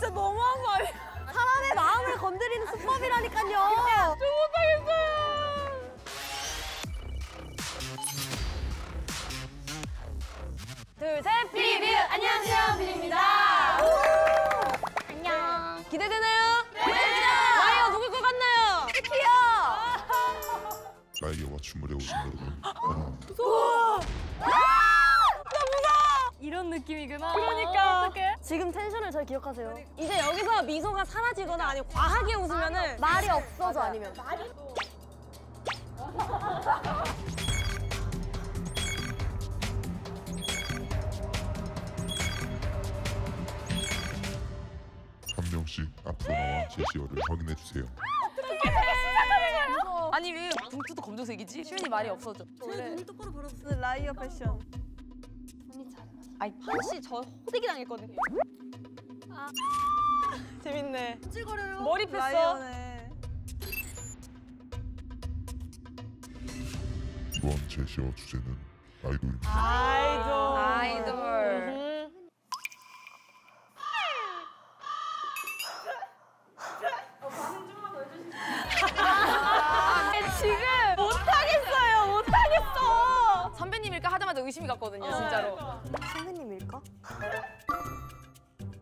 진짜 너무한 거 아니야? 사람의 마음을 건드리는 수법이라니까요. 둘, 셋, 비비 안녕하세요, 비비입니다. 안녕. 기대되나요? 기대됩니다. 마이어 누굴 것 같나요? 키요. 라이어와 춤을 해오신 여러분 아, 이런 느낌이구나. 그러니까. 어떡해? 지금 텐션을 잘 기억하세요. 이제 여기서 미소가 사라지거나 아니면 과하게 웃으면은 말이 없어져 아니면. 한 명씩 앞으로 나와 제시어를 확인해 주세요. 아니 왜 봉투도 검정색이지? 시윤이 말이 없어져. 원래 똑바로 벌어보세요. Liar 패션. 아니 판씨 저 호되게 당했거든요. 재밌네. 찌거려요. 머리 폈어. 이번 제시어 주제는 아이돌입니다. 아이돌. 아이돌. 의심이 갔거든요, 진짜로. 선배님일까?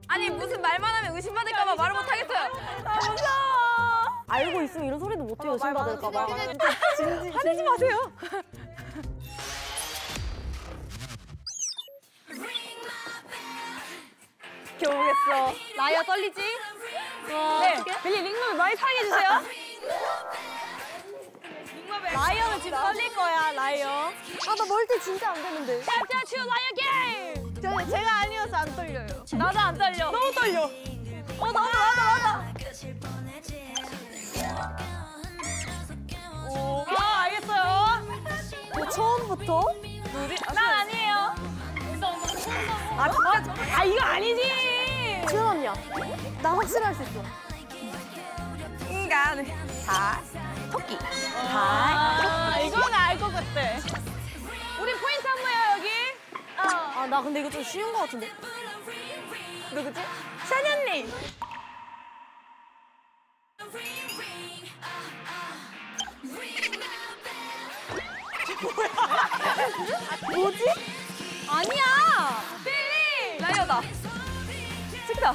아니 무슨 말만 하면 의심받을까봐 말을 못하겠어요. 아 무서워. 알고 있으면 이런 소리도 못해요. 의심 받을까봐. 화내지 마세요. 겨우겠어. 라이어 떨리지? 네, 빌리 링맘 많이 사랑해주세요. liar는 지금 떨릴 거야, liar. 아, 나 멀티 진짜 안 되는데. 차차추 liar 게임! 저, 제가 아니어서 안 떨려요. 나도 안 떨려. 너무 떨려. 어, 나도, 나도, 나도. 오, 아, 알겠어요. 뭐 처음부터? 난 아니에요. 아, 진짜. 아, 이거 아니지. 지은 언니야. 나 확실히 할 수 있어. 인간 다 토끼. 다 이건 알 것 같아. 우리 포인트 한 번요 여기. 아, 나 근데 이거 좀 쉬운 거 같은데. 누구지? 샤년님 뭐지? 아니야. 빌리! 라이어다. 찍다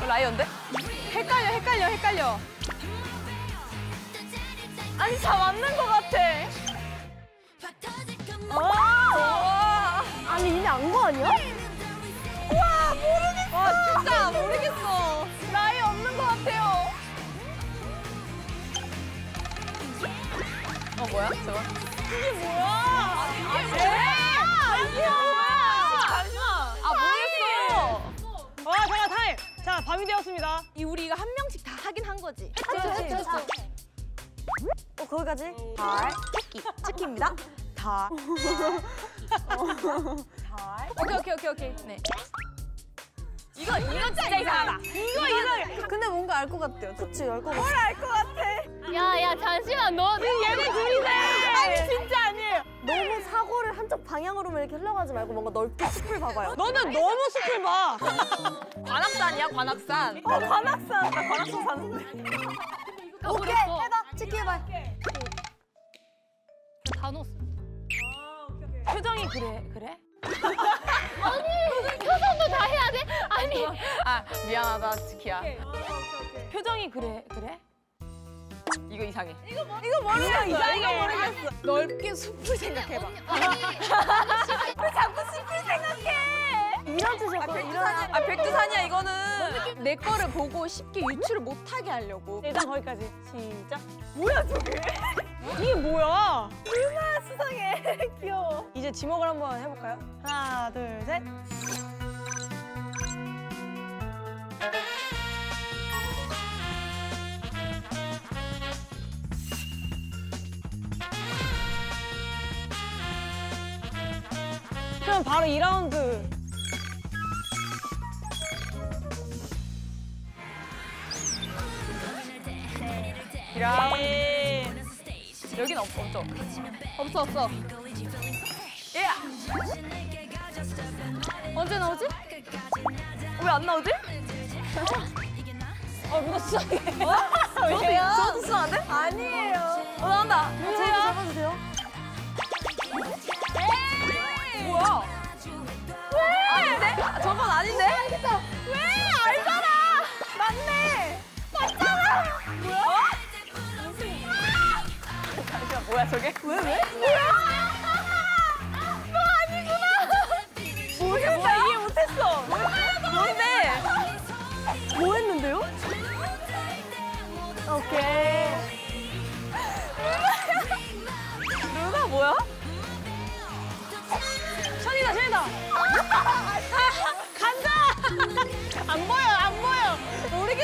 어, 라이어인데? 헷갈려 헷갈려 헷갈려 아니 다 맞는 것 같아 와 아니, 이미 안거 아니야? 와 모르겠어. 와 진짜 모르겠어. 나이 없는 것 같아요. 어 뭐야 저거? 이게 뭐야? 이게 뭐야? 이게 뭐야? 자, 밤이 되었습니다. 이 우리 이거 한 명씩 다 하긴 한 거지. 했죠, 했죠, 했죠. 어, 거기까지? 달 토끼 치킨입니다. 달. 오케이 오케이 오케이 오케이. 네. 이거 이거 진짜 이상하다. 이거 이상해. 근데 뭔가 알 것 같아요. 그치, 알것 같아. 알것 같아. 야, 야, 잠시만, 너. 얘네 둘이네. 아니 진짜. 너무 사고를 한쪽 방향으로만 이렇게 흘러가지 말고 뭔가 넓게 숲을 봐봐요. 너는 너무 숲을 봐. 관악산이야 관악산. 어 관악산. 나 관악산 사는데. 오케이, 해봐. 치킨 해봐. 다 넣었어. 표정이 그래 그래? 아니, 표정도 다 해야 돼? 아니. 아 미안하다 치키야. 표정이 그래 그래? 이거 이상해. 이거 뭐 이거 모르겠어. 이거, 이거 모르겠어. 넓게 숲을 생각해봐. 이런 뜻이었거든, 이런. 아 백두산이야 이거는 내 거를 보고 쉽게 유추를 못하게 하려고. 일단 거기까지. 시작. 뭐야, 저게? 이게 뭐야? 수상해 귀여워. 이제 지목을 한번 해볼까요? 하나, 둘, 셋. 그럼 바로 2라운드. 이랑 여긴 없, 없죠? 없어 없어. 예. 언제 나오지? 왜 안 나오지? 어 누가 수상해. 왜요? 저도 수상한데? 아니에요. 어, 나온다. 제이도 잡아주세요. 뭐야? 왜? 아닌데? 저건 아닌데? 왜? 알잖아. 맞네. 맞잖아. 뭐야? 잠시만 뭐야 저게? 왜 왜? 뭐야? 너 아니구나. 뭐야? 나 이해 못했어. 뭔데? 뭐 했는데요? 오케이.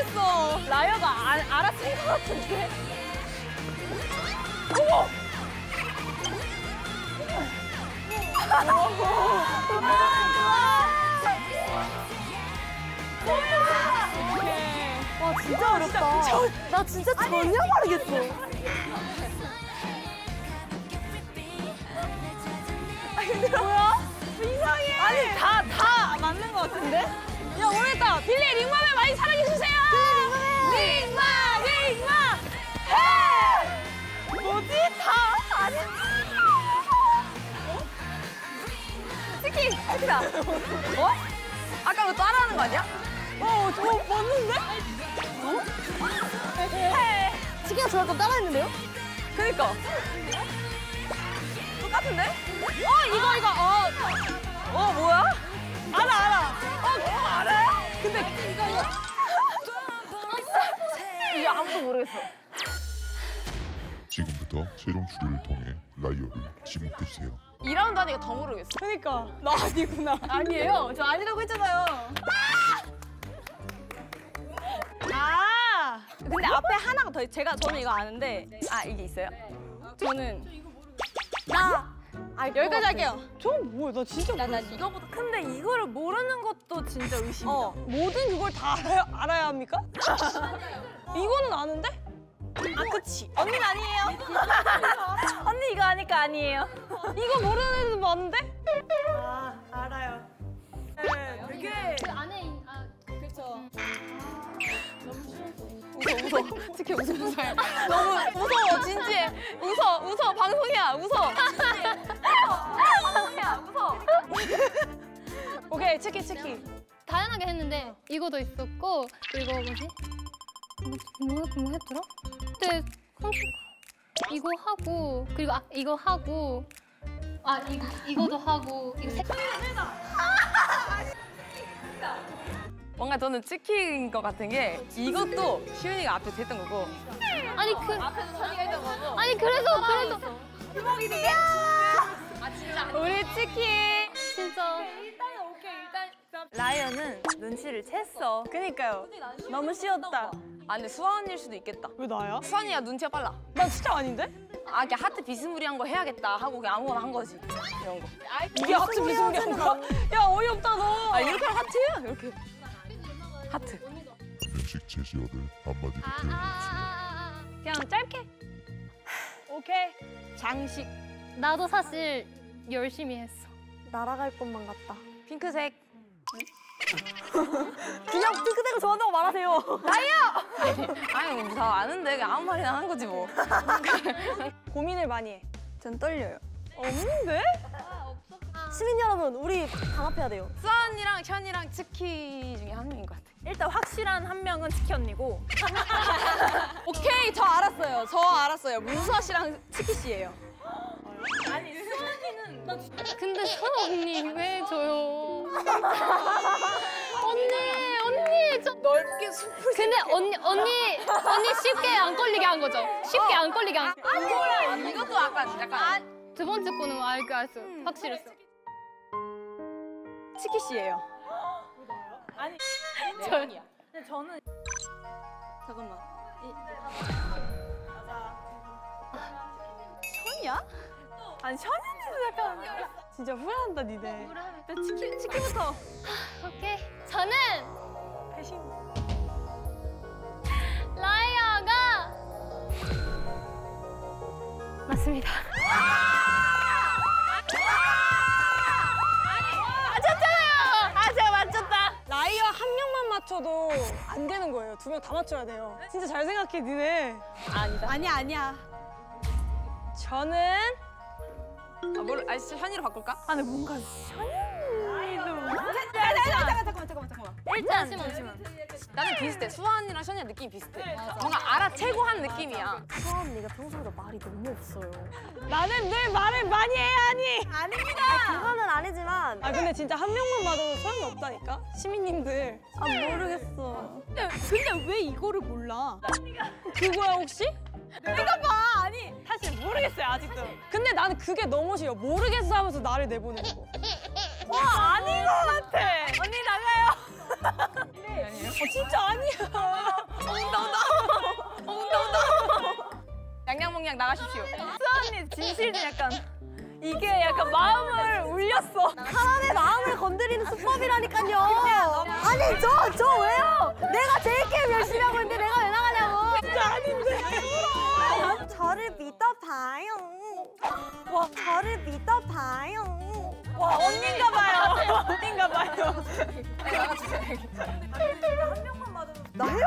모르겠어. 라이어가 알, 알았을 것 같은데. 와 진짜 어렵다. 나 진짜 전혀 모르겠어. 아니 다 다 맞는 것 같은데? 야 모르겠다. 빌리 링맘을 많이 사랑해 주세요. 뭐지 다 아니. 치킨. 치킨다. 어? 아까 그 따라하는 거 아니야? 어, 저 맞는데? 치킨가 저 아까 따라했는데요? 그니까. 똑같은데? 어 이거 이거 어. 어 뭐야? 알아 알아. 어 그거 알아? 근데 이거 이거 이거 아무도 모르겠어. 지금부터 최종 추리를 통해 liar를 지목해주세요 2라운드 하니까 더 모르겠어. 그러니까 나 아니구나. 아니에요. 저 아니라고 했잖아요. 아 근데 앞에 하나가 더 있- 제가 저는 이거 아는데 아 이게 있어요? 저는 나알것 여기까지 같아. 할게요. 저 뭐야 나 진짜 나, 나 모르겠어. 이거보다 근데 이거를 모르는 것도 진짜 의심이다. 어 모든 그걸 다 알아야, 알아야 합니까? 이거는 아는데? 아 그치 언니는 아니에요 언니 이거 아니까 아니에요 이거 모르는 애도 많은데? 아 알아요. 네, 되게 그 안에 있- 아 그렇죠. 웃어 웃어. 특히 웃어 웃어. 너무 무서워 진지해. 웃어 웃어 방송이야 웃어. 방송이야 웃어. 오케이 치키 치키 다양하게 했는데 이거도 있었고 그리고 뭐지? 뭐, 뭐, 뭐 했더라? 그때 이거 하고 그리고 아, 이거 하고. 아 이거 이거도 하고. 이거 색 뭔가 저는 찍힌 것 같은 게 이것도 시윤이가 앞에서 했던 거고. 아니 그 앞에서 선이가 했던 거고. 아니 그래서 그래서. 우리 치킨. 진짜. 라이언은 눈치를 챘어. 그니까요. 너무 쉬웠다 아 근데 수환일 수도 있겠다. 왜 나야? 수환이야 눈치가 빨라. 난 진짜 아닌데? 아 이게 하트 비스무리한 거 해야겠다 하고 그냥 아무거나 한 거지. 이런 거. 이게 하트 비스무리한 거야? 야. 어이없다 너. 아 이렇게 하면 하트야 이렇게. 하트. 한 명씩 제시어를 한마디로 아, 표현해주세요. 아아아아 그냥 짧게. 오케이. 장식. 나도 사실 열심히 했어. 날아갈 것만 같다. 핑크색 그냥 핑크색을 좋아한다고 말하세요. 아니 뭐다 아는데 그냥 아무 말이나 하는 거지 뭐. 고민을 많이 해. 전 떨려요. 없는데? 시민 여러분, 우리 단합해야 돼요. 수환이랑 현이랑 치키 중에 한 명인 것 같아. 일단 확실한 한 명은 치키 언니고. 오케이 저 알았어요. 저 알았어요. 문수아 씨랑 치키 씨예요 근데 선 언니 왜 줘요? 언니 언니 저 넓게 숲을 근데 언니 언니 언니 쉽게 안 걸리게 한 거죠? 쉽게 안 걸리게 한. 뭐야 이것도 약간 약간 두 번째 거는 알게 알수 확실했어. 치키 씨예요 내용이야 잠깐만 션이야? 아니 샤넬이도 약간 진짜 후회한다 니네. 일단 치킨 치킨부터. 오케이. 저는 배신. liar가 맞습니다. 맞췄잖아요. 아 제가 맞췄다. liar 한 명만 맞춰도 안 되는 거예요. 두 명 다 맞춰야 돼요. 진짜 잘 생각해 니네. 아니다. 아니야 아니야. 저는 아, 뭘, 아, 진짜 현이로 바꿀까? 아 근데 뭔가 일단 나는 비슷해. 수아 언니랑 션이랑 느낌이 비슷해. 뭔가 알아채고 한 느낌이야. 수아 언니가 평소보다 말이 너무 없어요. 나는 늘 말을 많이 해야 하니. 아, 그거는 아니지만 아 근데 진짜 한 명만 받아도 소용이 없다니까? 시민님들. 아 모르겠어. 근데 왜 이거를 몰라? 그거야 혹시? 내가 봐 아니 사실 모르겠어요 아직도. 근데 나는 그게 너무 싫어 모르겠어 하면서 나를 내보내는 거. 와 아닌 것 같아. 언니 나가요. 어 진짜 아니야. 양양몽양 나가십시오. 언니 진실은 약간 이게 약간 마음을 울렸어. 사람의 마음을 건드리는 수법이라니까요. 아니 저 저 왜요? 내가 제일 게임 열심히 하고 있는데 내가 왜 나가냐고. 진짜 아닌데. 저를 믿어봐요. 와 저를 믿어봐요. 와 언니인가 봐요. 언니인가 봐요. 나요?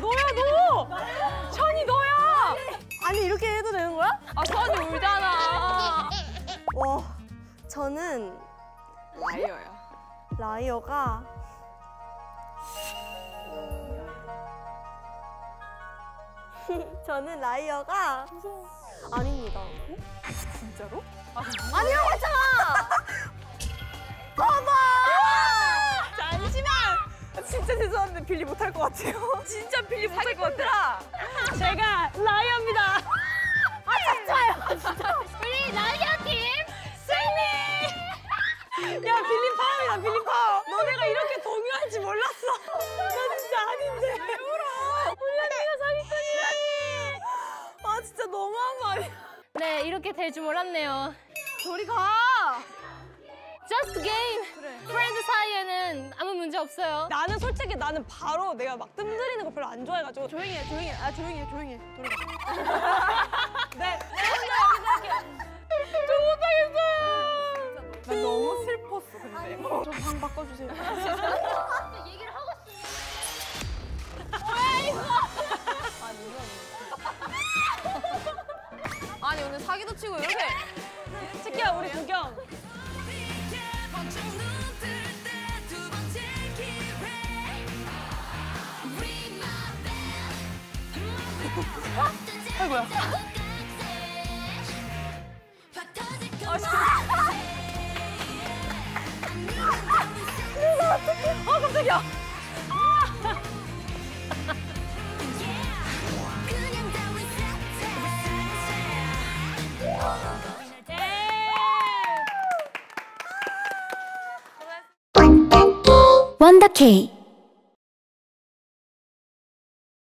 너야 너. 천이 너야. 아니 이렇게 해도 되는 거야? 아, 수아언니 울잖아. 와 저는 라이어야. 라이어가 저는 liar가 아닙니다. 진짜로? 아니라고 했잖아. 봐봐. 잠시만. 진짜 죄송한데 빌리 못할 것 같아요. 진짜 빌리 못할 것 같아. 제가 liar입니다. 우리 liar 팀 승리! 야 빌리 파워이다 빌리 파워. 너네가 이렇게 동요할 줄 몰랐어. 이렇게 될 줄 몰랐네요. 저리 가. Just game. friend 사이에는 아무 문제 없어요. 나는 솔직히 나는 바로 내가 막 뜸들이는 거 별로 안 좋아해가지고 조용히 해, 조용히 해. 아 조용히 해, 조용히 해. 네. 저 못하겠어. 나 너무 슬펐어, 근데. 저 방 바꿔주세요. 아니, 오늘 사기도 치고 이렇게. 치키야 우리 구경. 아이고야. 어 깜짝이야. 원더케이